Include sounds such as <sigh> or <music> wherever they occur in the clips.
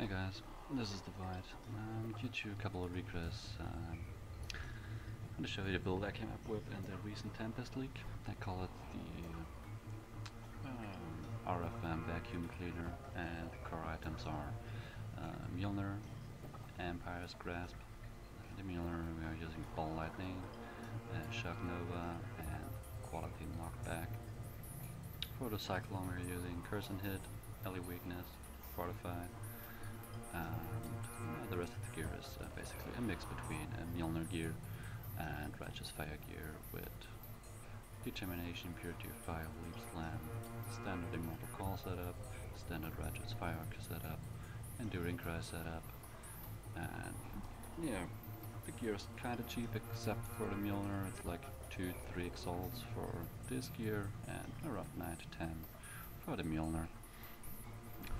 Hey guys, this is Divide. Um, due to a couple of requests, um, I'm going to show you the build I came up with in the recent Tempest League. I call it the um, RFM vacuum cleaner, and the core items are uh, Mjölner, Empire's Grasp. The Mjölner we are using Ball Lightning, uh, Shock Nova, and Quality Knockback. For the Cyclone we're using Curse on Hit, Ele Weakness, Fortify, the rest of the gear is uh, basically a mix between a Mjölner gear and Righteous Fire gear with Determination, Purity of Fire, Leap Slam, standard Immortal Call setup, standard Righteous Fire setup, Enduring Cry setup, and yeah, the gear is kinda cheap except for the Mjölner, it's like 2-3 exalts for this gear and around 9 to 10 for the Mjölner.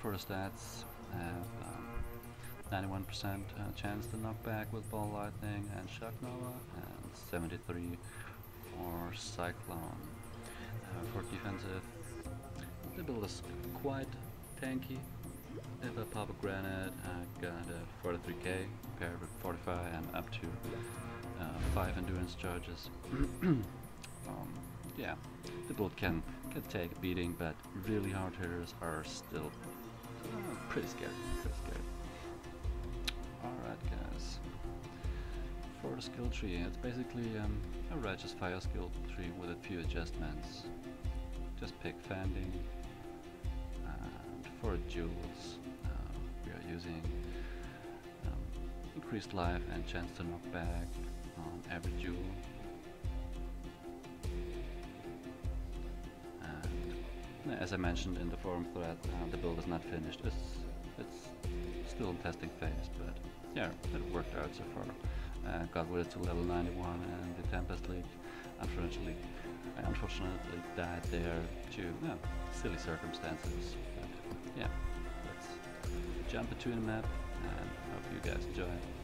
For the stats, have 91% um, uh, chance to knock back with Ball Lightning and Shock Nova, and 73 for Cyclone. Uh, for defensive, the build is quite tanky. If I pop a granite, I got a 43k paired with 45 and up to uh, 5 endurance charges. <clears throat> um, yeah, the build can, can take a beating, but really hard hitters are still uh, pretty scary, for the skill tree, it's basically um, a Righteous Fire skill tree with a few adjustments. Just pick Fending, and for jewels, uh, we are using um, increased life and chance to knock back on every jewel. And as I mentioned in the forum thread, uh, the build is not finished. It's it's still in testing phase, but yeah, it worked out so far. Uh, got with it to level 91 and the Tempest League. Unfortunately, unfortunately died there due to silly circumstances. But yeah, let's jump into the map and hope you guys enjoy. it.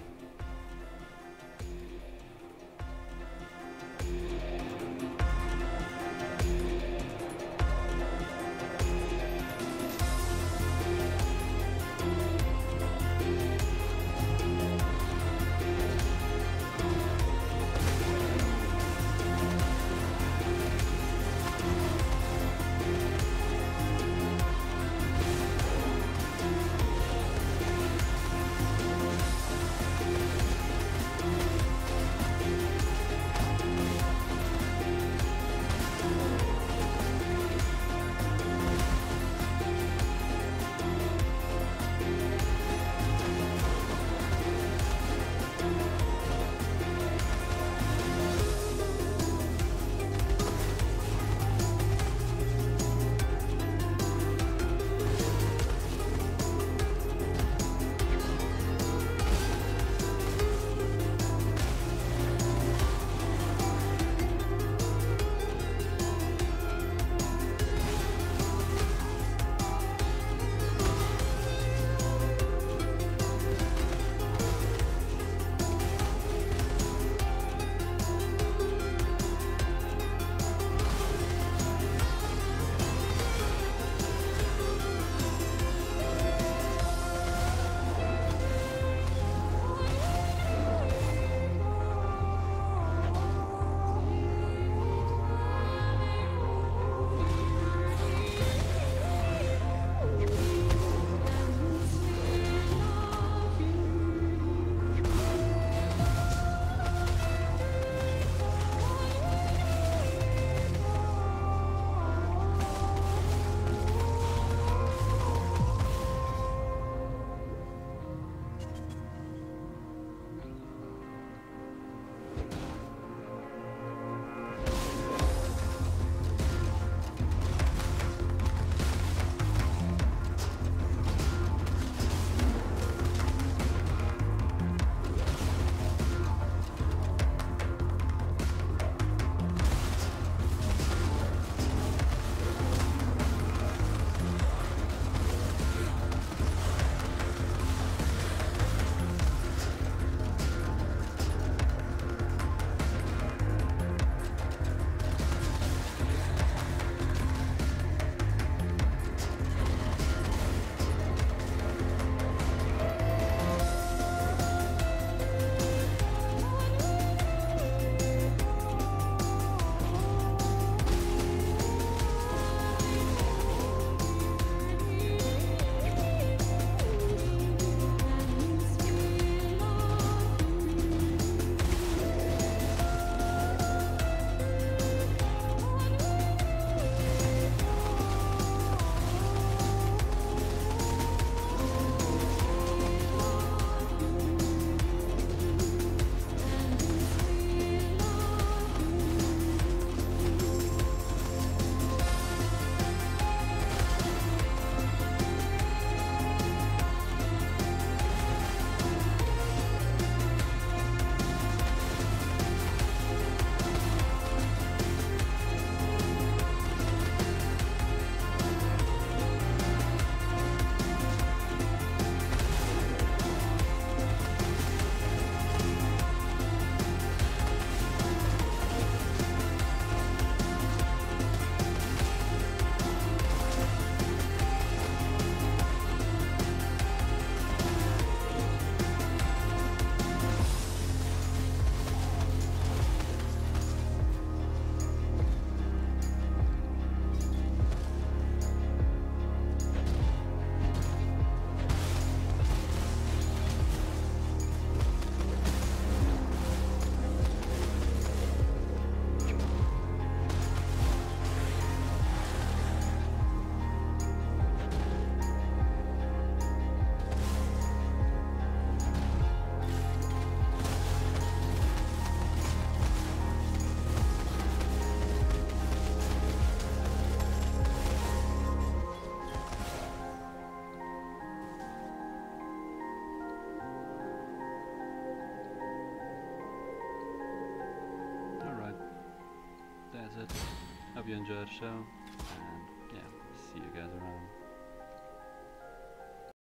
Hope you enjoyed the show, and yeah, see you guys around.